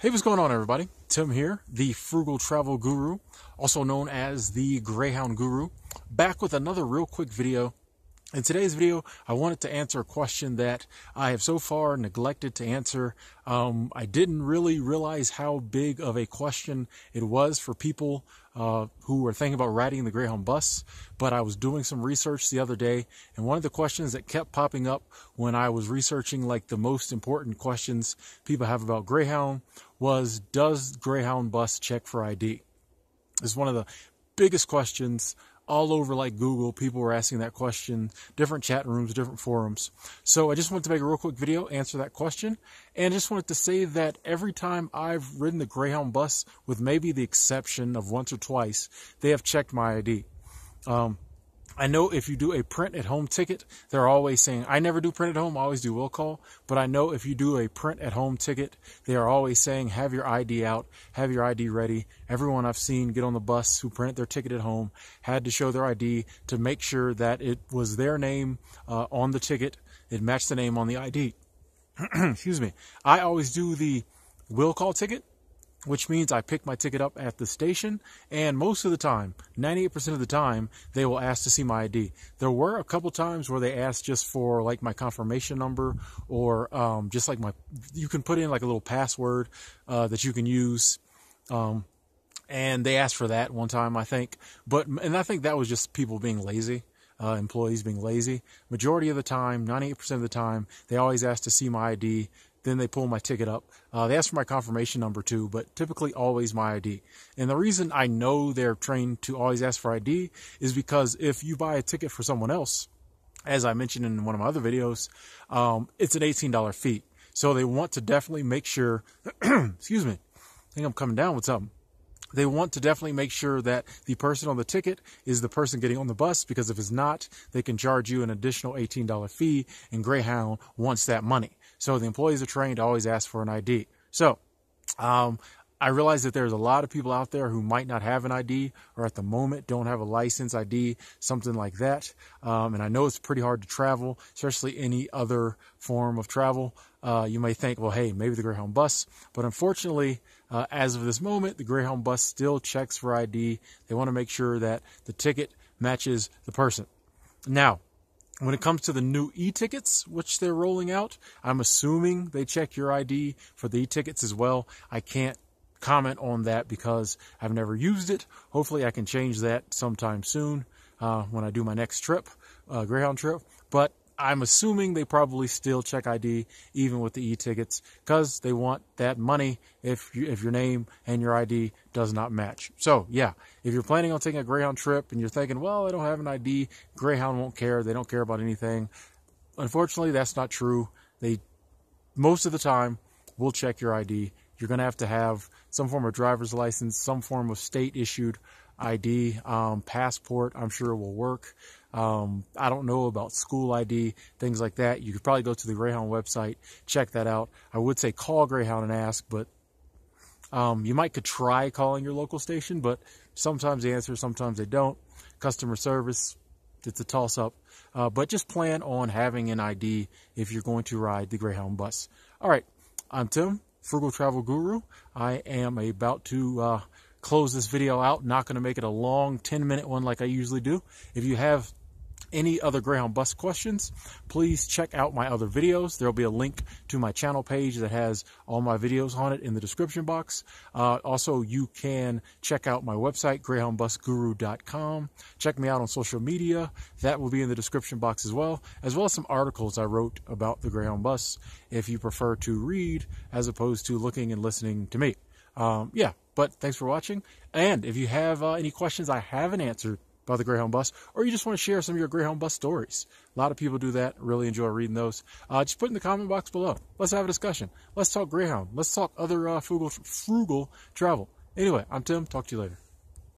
Hey, what's going on, everybody? Tim here, the Frugal Travel Guru, also known as the Greyhound Guru, back with another real quick video in today's video, I wanted to answer a question that I have so far neglected to answer. Um, I didn't really realize how big of a question it was for people uh, who were thinking about riding the Greyhound bus, but I was doing some research the other day, and one of the questions that kept popping up when I was researching like the most important questions people have about Greyhound was, does Greyhound bus check for ID? It's one of the biggest questions all over like Google, people were asking that question, different chat rooms, different forums. So I just wanted to make a real quick video, answer that question, and I just wanted to say that every time I've ridden the Greyhound bus, with maybe the exception of once or twice, they have checked my ID. Um, I know if you do a print at home ticket, they're always saying, I never do print at home, I always do will call. But I know if you do a print at home ticket, they are always saying, have your ID out, have your ID ready. Everyone I've seen get on the bus who printed their ticket at home had to show their ID to make sure that it was their name uh, on the ticket. It matched the name on the ID. Excuse me. I always do the will call ticket which means I pick my ticket up at the station, and most of the time, 98% of the time, they will ask to see my ID. There were a couple times where they asked just for like my confirmation number, or um, just like my, you can put in like a little password uh, that you can use. Um, and they asked for that one time, I think. But, and I think that was just people being lazy. Uh, employees being lazy. Majority of the time, 98% of the time, they always ask to see my ID then they pull my ticket up. Uh, they ask for my confirmation number too, but typically always my ID. And the reason I know they're trained to always ask for ID is because if you buy a ticket for someone else, as I mentioned in one of my other videos, um, it's an $18 fee. So they want to definitely make sure, excuse me, I think I'm coming down with something they want to definitely make sure that the person on the ticket is the person getting on the bus because if it's not, they can charge you an additional $18 fee and Greyhound wants that money. So the employees are trained to always ask for an ID. So, um, I realize that there's a lot of people out there who might not have an ID or at the moment don't have a license ID, something like that. Um, and I know it's pretty hard to travel, especially any other form of travel. Uh, you may think, well, hey, maybe the Greyhound bus. But unfortunately, uh, as of this moment, the Greyhound bus still checks for ID. They want to make sure that the ticket matches the person. Now, when it comes to the new e-tickets, which they're rolling out, I'm assuming they check your ID for the e-tickets as well. I can't comment on that because I've never used it. Hopefully, I can change that sometime soon uh, when I do my next trip, uh, Greyhound trip. But I'm assuming they probably still check ID even with the e-tickets because they want that money if you, if your name and your ID does not match. So yeah, if you're planning on taking a Greyhound trip and you're thinking, well, I don't have an ID, Greyhound won't care. They don't care about anything. Unfortunately, that's not true. They most of the time will check your ID you're going to have to have some form of driver's license, some form of state issued ID, um, passport. I'm sure it will work. Um, I don't know about school ID, things like that. You could probably go to the Greyhound website, check that out. I would say call Greyhound and ask, but um, you might could try calling your local station, but sometimes they answer, sometimes they don't. Customer service, it's a toss up. Uh, but just plan on having an ID if you're going to ride the Greyhound bus. All right, I'm Tim. Frugal Travel Guru. I am about to uh, close this video out. Not going to make it a long 10 minute one like I usually do. If you have any other Greyhound bus questions, please check out my other videos. There'll be a link to my channel page that has all my videos on it in the description box. Uh, also, you can check out my website, greyhoundbusguru.com. Check me out on social media. That will be in the description box as well, as well as some articles I wrote about the Greyhound bus if you prefer to read as opposed to looking and listening to me. Um, yeah, but thanks for watching. And if you have uh, any questions I haven't answered, the Greyhound bus, or you just want to share some of your Greyhound bus stories. A lot of people do that. Really enjoy reading those. Uh, just put in the comment box below. Let's have a discussion. Let's talk Greyhound. Let's talk other uh, frugal, frugal travel. Anyway, I'm Tim. Talk to you later.